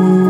Ooh.